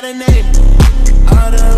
got a name. All the